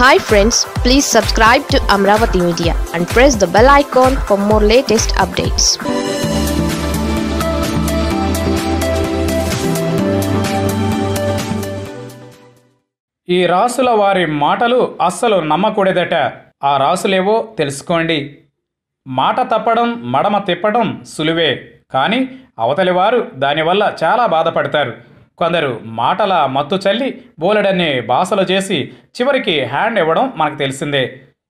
Hi friends please subscribe to Amaravati media and press the bell icon for more latest updates ఈ రాసుల వారి మాటలు అస్సలు నమ్మకూడదట. ఆ రాసులేవో తెలుసుకోండి. మాట తప్పడం మడమ తిప్పడం సులువే. కానీ అవతలి వారు దానివల్ల చాలా బాధపడతారు. కొందరు మాటల మత్తు చల్లి బోలెడన్ని బాసలు చేసి చివరికి హ్యాండ్ ఇవ్వడం మనకు తెలిసిందే.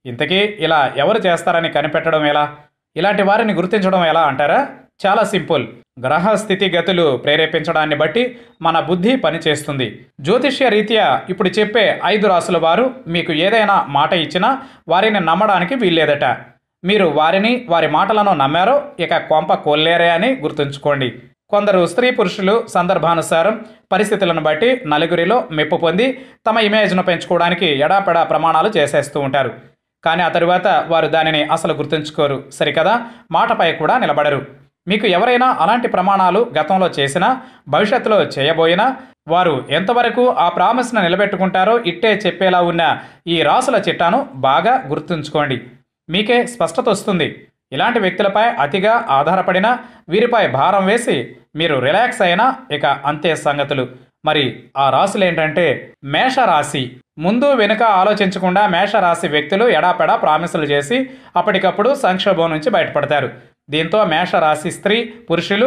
ఇంతకీ ఇలా ఎవరు చేస్తారని కనిపెట్టడం ఎలా? ఇలాంటి వారిని గుర్తించడం ఎలా అంటారా? చాలా సింపుల్. గ్రహ స్థితిగతులు ప్రేరేపించడాన్ని బట్టి మన బుద్ధి పనిచేస్తుంది. జ్యోతిష్య రీత్యా ఇప్పుడు చెప్పే ఐదు రాసుల వారు మీకు ఏదైనా మాట ఇచ్చినా వారిని నమ్మడానికి వీల్లేదట. మీరు వారిని వారి మాటలను నమ్మారో ఇక కొంప కొల్లేరే అని గుర్తుంచుకోండి. కొందరు స్త్రీ పురుషులు సందర్భానుసారం పరిస్థితులను బట్టి నలుగురిలో మెప్పు పొంది తమ ఇమేజ్ను పెంచుకోవడానికి ఎడాపెడా ప్రమాణాలు చేసేస్తూ ఉంటారు. కానీ ఆ తరువాత వారు దానిని అసలు గుర్తుంచుకోరు. సరికదా? మాటపై కూడా నిలబడరు. మీకు ఎవరైనా అలాంటి ప్రమాణాలు గతంలో చేసినా భవిష్యత్తులో చేయబోయినా వారు ఎంతవరకు ఆ ప్రామిస్ను నిలబెట్టుకుంటారో ఇట్టే చెప్పేలా ఉన్న ఈ రాసుల చిట్టాను బాగా గుర్తుంచుకోండి. మీకే స్పష్టత వస్తుంది. ఇలాంటి వ్యక్తులపై అతిగా ఆధారపడిన వీరిపై భారం వేసి మీరు రిలాక్స్ అయినా ఇక అంతే సంగతులు. మరి ఆ రాశులు ఏంటంటే మేషరాశి. ముందు వెనుక ఆలోచించకుండా మేషరాశి వ్యక్తులు ఎడాపెడా ప్రామిసులు చేసి అప్పటికప్పుడు సంక్షోభం నుంచి బయటపడతారు. దీంతో మేషరాశి స్త్రీ పురుషులు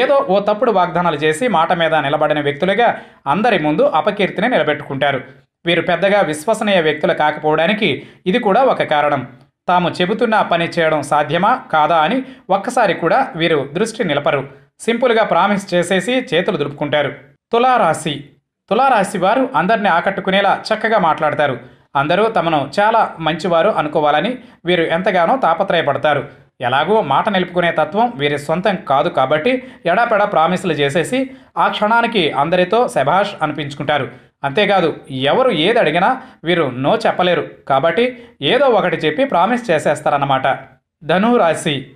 ఏదో ఓ తప్పుడు వాగ్దానాలు చేసి మాట మీద నిలబడిన వ్యక్తులుగా అందరి ముందు అపకీర్తిని నిలబెట్టుకుంటారు. వీరు పెద్దగా విశ్వసనీయ వ్యక్తులు కాకపోవడానికి ఇది కూడా ఒక కారణం. తాము చెబుతున్న పని చేయడం సాధ్యమా? కాదా అని ఒక్కసారి కూడా వీరు దృష్టి నిలపరు. సింపుల్గా ప్రామిస్ చేసేసి చేతులు దులుపుకుంటారు. తులారాశి. తులారాశి వారు అందరిని ఆకట్టుకునేలా చక్కగా మాట్లాడతారు. అందరూ తమను చాలా మంచివారు అనుకోవాలని వీరు ఎంతగానో తాపత్రయపడతారు. ఎలాగో మాట నిలుపుకునే తత్వం వీరి సొంతం కాదు కాబట్టి ఎడాపెడా ప్రామిసులు చేసేసి ఆ క్షణానికి అందరితో శభాష్ అనిపించుకుంటారు. అంతేకాదు ఎవరు ఏది అడిగినా వీరు నో చెప్పలేరు. కాబట్టి ఏదో ఒకటి చెప్పి ప్రామిస్ చేసేస్తారన్నమాట. ధనురాశి.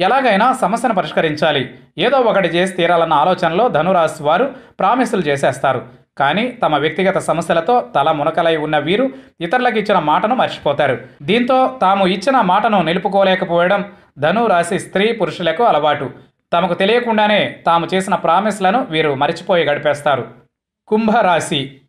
ఎలాగైనా సమస్యను పరిష్కరించాలి. ఏదో ఒకటి చేసి తీరాలన్న ఆలోచనలో ధనురాశి వారు ప్రామిసులు చేసేస్తారు. కానీ తమ వ్యక్తిగత సమస్యలతో తల మునకలై ఉన్న వీరు ఇతరులకు ఇచ్చిన మాటను మర్చిపోతారు. దీంతో తాము ఇచ్చిన మాటను నిలుపుకోలేకపోవడం ధనురాశి స్త్రీ పురుషులకు అలవాటు. తమకు తెలియకుండానే తాము చేసిన ప్రామిస్లను వీరు మరిచిపోయి గడిపేస్తారు. కుంభరాశి.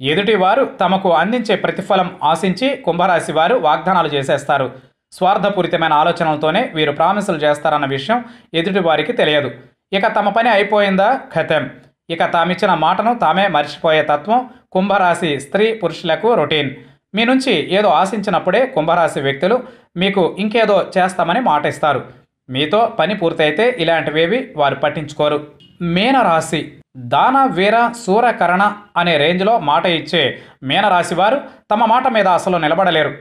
ఎదుటివారు తమకు అందించే ప్రతిఫలం ఆశించి కుంభరాశి వారు వాగ్దానాలు చేసేస్తారు. స్వార్థపూరితమైన ఆలోచనలతోనే వీరు ప్రామిసులు చేస్తారన్న విషయం ఎదుటివారికి తెలియదు. ఇక తమ పని అయిపోయిందా? ఖతం ఇక తామిచ్చిన మాటను తామే మర్చిపోయే తత్వం కుంభరాశి స్త్రీ పురుషులకు రొటీన్. మీ నుంచి ఏదో ఆశించినప్పుడే కుంభరాశి వ్యక్తులు మీకు ఇంకేదో చేస్తామని మాట ఇస్తారు మీతో పని పూర్తయితే ఇలాంటివేవి వారు పట్టించుకోరు. మీనరాశి. దాన వీర సూరకరణ అనే రేంజ్లో మాట ఇచ్చే మీనరాశి వారు తమ మాట మీద అసలు నిలబడలేరు.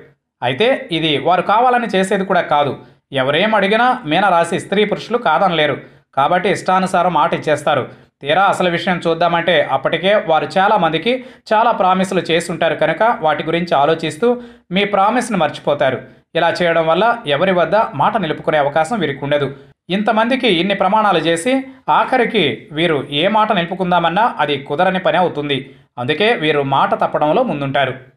అయితే ఇది వారు కావాలని చేసేది కూడా కాదు. ఎవరేం అడిగినా మీనరాశి స్త్రీ పురుషులు కాదనలేరు. కాబట్టి ఇష్టానుసారం మాట ఇచ్చేస్తారు. తీరా అసలు విషయం చూద్దామంటే అప్పటికే వారు చాలా మందికి చాలా ప్రామిసులు చేస్తుంటారు కనుక వాటి గురించి ఆలోచిస్తూ మీ ప్రామిస్ని మర్చిపోతారు. ఇలా చేయడం వల్ల ఎవరి వద్ద మాట నిలుపుకునే అవకాశం వీరికి ఉండదు. ఇంతమందికి ఇన్ని ప్రమాణాలు చేసి ఆఖరికి వీరు ఏ మాట నిలుపుకుందామన్నా అది కుదరని పని అవుతుంది. అందుకే వీరు మాట తప్పడంలో ముందుంటారు.